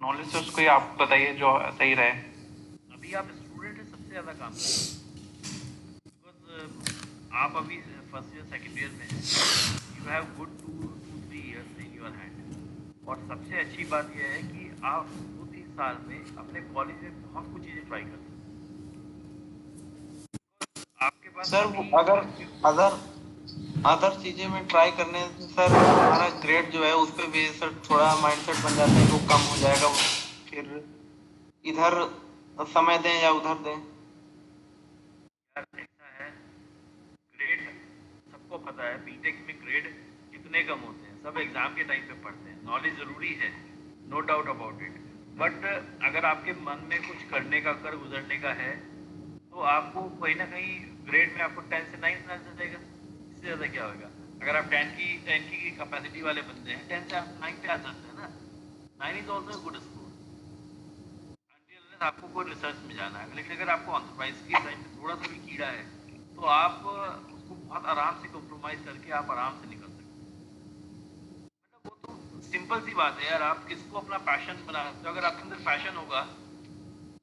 Knowledge source कोई आप बताइए जो सही रहे। अभी आप स्टूडेंट है सबसे ज़्यादा काम बिकॉज़ आप अभी फ़र्स्ट ईयर सेकेंड ईयर में you have good two to three years in your hand और सबसे अच्छी बात यह है कि आप दो तीन साल में अपने कॉलेज में बहुत कुछ चीज़ें ट्राई कर सकते आपके पास सर अगर अगर अदर चीज़ें में ट्राई करने से सर हमारा ग्रेड जो है, उस पर भी सर थोड़ा माइंडसेट बन जाता है वो कम हो जाएगा, फिर इधर समय दें या उधर दें। ग्रेड सबको पता है बीटेक में ग्रेड कितने कम होते हैं, सब एग्ज़ाम के टाइम पे पढ़ते हैं नॉलेज ज़रूरी है no doubt about it but अगर आपके मन में कुछ करने का, कर गुजरने का है तो आपको कहीं ना कहीं ग्रेड में आपको टेन से नाइन मिलना जाएगा ज़्यादा क्या होगा? अगर आप टेन की टेन की कैपेसिटी वाले बंदे हैं टेन से आप नाइन पे आ सकते हैं ना nine is also good score आपको कोई रिसर्च में जाना है। लेकिन अगर आपको ऑन्टरप्राइज की टाइम में थोड़ा सा भी कीड़ा है तो आप उसको बहुत आराम से कॉम्प्रोमाइज़ करके आप आराम से निकल सकते हैं। मतलब वो तो सिंपल सी बात है यार, आप किसको अपना पैशन बना तो अगर आपके अंदर पैशन होगा,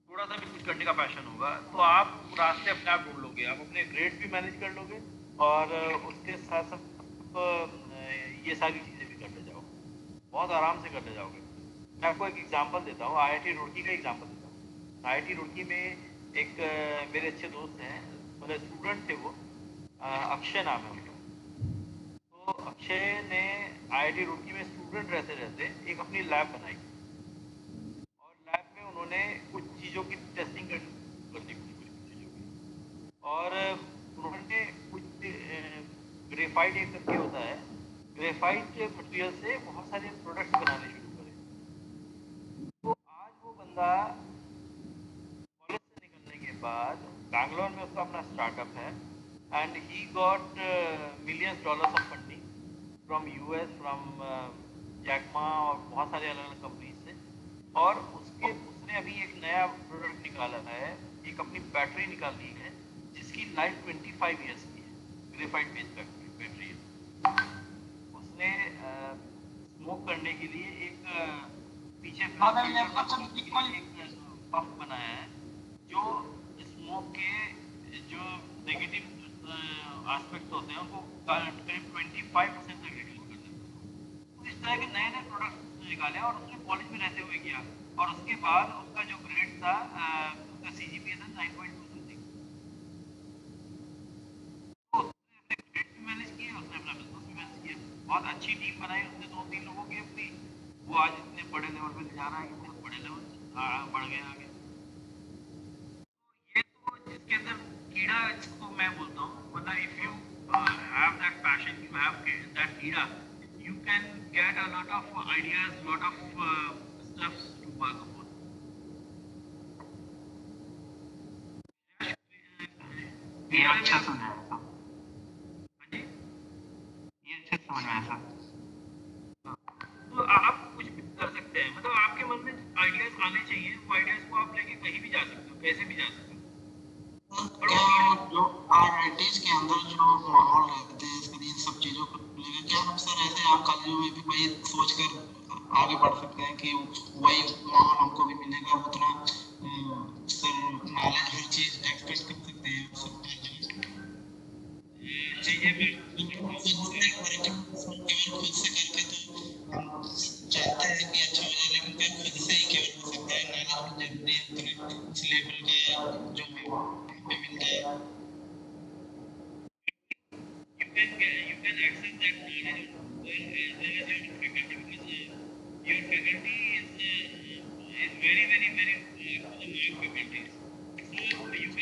थोड़ा सा भी कुछ करने का पैशन होगा तो आप रास्ते अपने आप ढूंढ लोगे। आप अपने ग्रेड भी मैनेज कर लोगे और उसके साथ साथ ये सारी चीज़ें भी करते जाओ। बहुत आराम से करते जाओगे। मैं आपको एक एग्जांपल देता हूँ। आईआईटी रुड़की का एग्जांपल देता हूँ। आईआईटी रुड़की में एक मेरे अच्छे दोस्त हैं। मतलब स्टूडेंट थे वो। अक्षय नाम है उनका। तो अक्षय ने आईआईटी रुड़की में स्टूडेंट रहते रहते एक अपनी लैब बनाई। और लैब में उन्होंने कुछ चीज़ों की टेस्टिंग कर दी कुछ चीज़ों की। और कुछ ग्रेफाइट एक करके होता है? ग्रेफाइट मटेरियल से बहुत सारे प्रोडक्ट बनाने शुरू करे। तो आज वो बंदा कॉलेज से निकलने के बाद बैंगलोर में उसका अपना स्टार्टअप है and he got millions dollars of funding from US from Jack Ma और बहुत सारे अलग अलग कंपनी से। और उसके, उसने अभी एक नया प्रोडक्ट निकाला है, एक अपनी बैटरी निकाल निकाली है, जिसकी लाइफ 25 इयर्स की है ग्रेफाइट बेस्ड बैटरी है उसने स्मोक करने के लिए एक पीछे पफ बनाया है जो स्मोक के जो नेगेटिव एस्पेक्ट होते हैं उनको करीब ट्वेंटी फाइव परसेंट तक रिड्यूस कर देते हैं तो इस तरह के नए नए प्रोडक्ट निकाले और उसने कॉलेज में रहते हुए किया। और उसके बाद उसका जो ग्रेड था उसका सी जी पी था नाइन पॉइंट बहुत अच्छी टीम बनाई उसने दो तीन लोगों की अपनी। वो आज इतने बड़े लेवल पे जा रहा है बहुत बड़े लेवल बढ़ गए आगे। तो ये तो जिसके अंदर कीड़ा जिसको मैं बोलता हूँ। मतलब if you have that passion you have that कीड़ा get a lot of ideas, lot of uh, stuff to work upon. ये अच्छा सुना कैसे भी जा सकते जो के अंदर जो माहौल रहते हैं सब चीज़ों को लेकर क्या हम सर ऐसे आप कॉलेजों में भी वही सोच कर आगे बढ़ सकते हैं कि वही माहौल हमको भी मिलेगा उतना सर नॉलेज हर चीज़ एक्सपेक्ट कर सकते हैं सब चाहिए भी। खुद से करके तो देखते हैं कॉलेज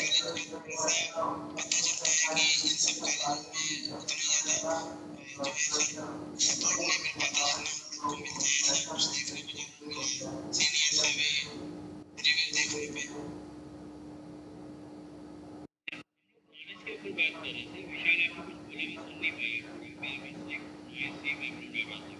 ऐसा पता चलता इन सब कॉलेजों में उतना ज़्यादा जो है सपोर्ट नहीं मिल पाता जितना हमको मिलता है, ऐसा कुछ देखने को ज़रूर मिला सीनियर से भी रिव्यू देखने पे। के बात कर रहे थे, विशाल आपको कुछ बोले मैं सुन नहीं पाया मेरी मिस्टेक ऐसे सेवा प्रोग्राम बात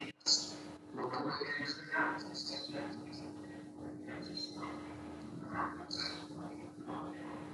Thank you.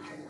Okay.